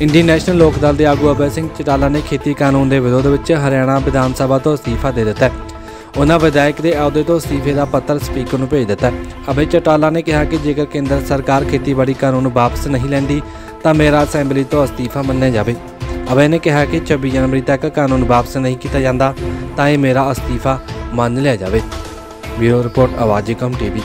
Indian national ਲੋਕ ਦਲ ਦੇ ਆਗੂ ਅਭੈ ਸਿੰਘ ਚਟਾਲਾ ਨੇ ਖੇਤੀ ਕਾਨੂੰਨ ਦੇ ਵਿਰੋਧ ਵਿੱਚ ਹਰਿਆਣਾ ਵਿਧਾਨ ਸਭਾ ਤੋਂ ਅਸਤੀਫਾ ਦੇ ਦਿੱਤਾ ਉਹਨਾਂ ਵਿਧਾਇਕ ਦੇ ਅਹੁਦੇ ਤੋਂ ਅਸਤੀਫੇ ਦਾ ਪੱਤਰ ਸਪੀਕਰ ਨੂੰ ਭੇਜ ਦਿੱਤਾ ਅਭੈ ਚਟਾਲਾ ਨੇ ਕਿਹਾ ਕਿ ਜੇਕਰ ਕੇਂਦਰ ਸਰਕਾਰ ਖੇਤੀਬਾੜੀ ਕਾਨੂੰਨ ਵਾਪਸ ਨਹੀਂ ਲੈਂਦੀ, ਤਾਂ ਮੇਰਾ ਅਸੈਂਬਲੀ ਤੋਂ ਅਸਤੀਫਾ ਮੰਨਿਆ ਜਾਵੇ। ਅਭੈ ਨੇ ਕਿਹਾ ਕਿ 26 ਜਨਵਰੀ ਤੱਕ ਕਾਨੂੰਨ ਵਾਪਸ ਨਹੀਂ ਕੀਤਾ ਜਾਂਦਾ, ਤਾਂ ਇਹ ਮੇਰਾ ਅਸਤੀਫਾ ਮੰਨ ਲਿਆ ਜਾਵੇ। Bureau report, Awaze Qaum TV.